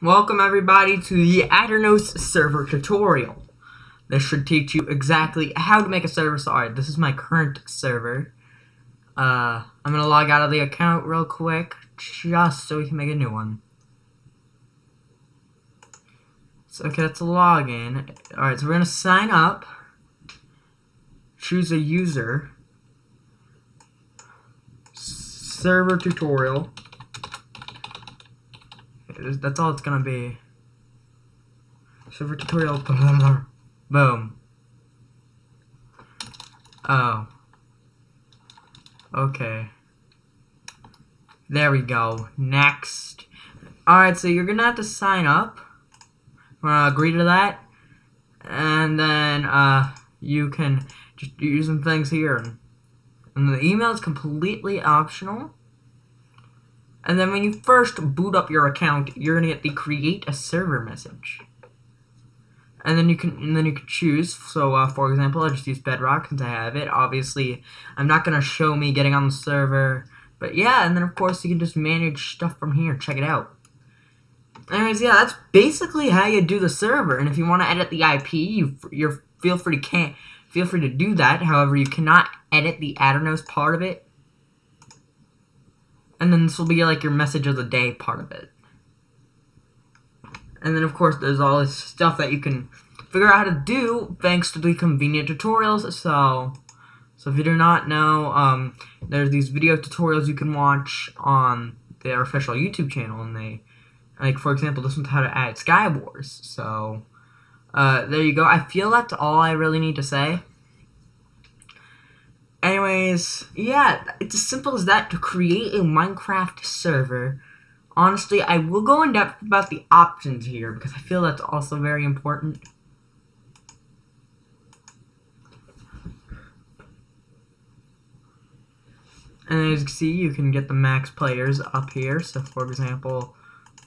Welcome everybody to the Aternos server tutorial. This should teach you exactly how to make a server. Sorry, this is my current server. Uh, I'm gonna log out of the account real quick, just so we can make a new one. So, okay, that's a login. Alright, so we're gonna sign up. Choose a user. Server tutorial. That's all it's gonna be. Server tutorial. Boom. Oh. Okay. There we go. Next. Alright, so you're gonna have to sign up. We're gonna agree to that. And then, uh, you can just use some things here. And the email is completely optional. And then when you first boot up your account, you're gonna get the create a server message. And then you can and then you can choose. So uh, for example, I just use Bedrock since I have it. Obviously, I'm not gonna show me getting on the server, but yeah. And then of course you can just manage stuff from here. Check it out. Anyways, yeah, that's basically how you do the server. And if you want to edit the IP, you you're feel free to can feel free to do that. However, you cannot edit the Aternos part of it and then this will be like your message of the day part of it. And then of course there's all this stuff that you can figure out how to do thanks to the convenient tutorials. So, so if you do not know, um, there's these video tutorials you can watch on their official YouTube channel, and they, like for example, this one's how to add Skywars. So, uh, there you go. I feel that's all I really need to say. Anyways, yeah, it's as simple as that to create a Minecraft server. Honestly, I will go in depth about the options here because I feel that's also very important. And as you can see, you can get the max players up here. So, for example,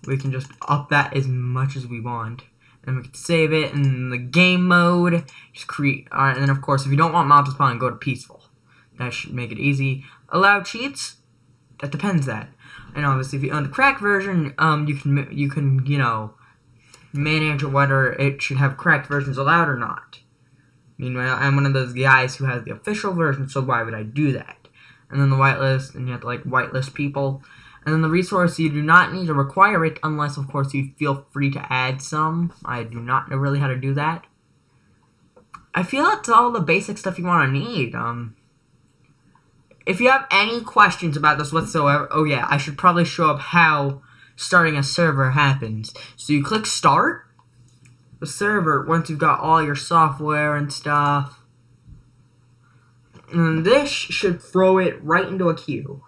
we can just up that as much as we want. And we can save it in the game mode. Just create, uh, and then of course, if you don't want mob to spawn, go to peaceful. That should make it easy. Allow cheats? That depends that. And obviously, if you own the crack version, um, you can you can you know manage whether it should have cracked versions allowed or not. Meanwhile, I'm one of those guys who has the official version, so why would I do that? And then the whitelist, and you have to like whitelist people. And then the resource, you do not need to require it unless, of course, you feel free to add some. I do not know really how to do that. I feel that's all the basic stuff you want to need. Um, if you have any questions about this whatsoever, oh yeah, I should probably show up how starting a server happens. So you click start the server once you've got all your software and stuff. And this should throw it right into a queue.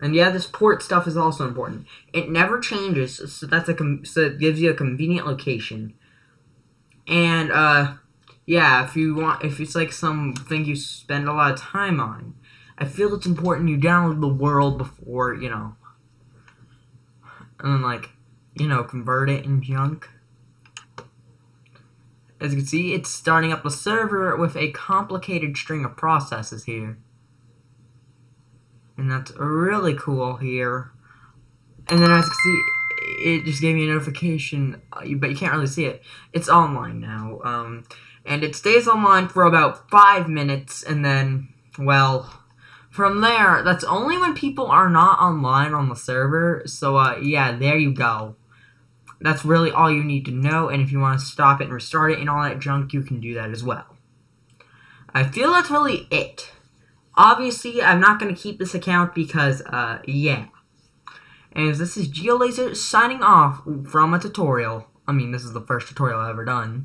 And yeah, this port stuff is also important. It never changes, so that's a so it gives you a convenient location. And uh yeah, if you want, if it's like something you spend a lot of time on, I feel it's important you download the world before, you know, and then like, you know, convert it in junk. As you can see, it's starting up the server with a complicated string of processes here. And that's really cool here. And then as you can see, it just gave me a notification, uh, but you can't really see it. It's online now. Um, and it stays online for about five minutes, and then, well, from there, that's only when people are not online on the server, so, uh, yeah, there you go. That's really all you need to know, and if you want to stop it and restart it and all that junk, you can do that as well. I feel that's really it. Obviously, I'm not going to keep this account because, uh, yeah. And this is GeoLazer signing off from a tutorial. I mean, this is the first tutorial I've ever done.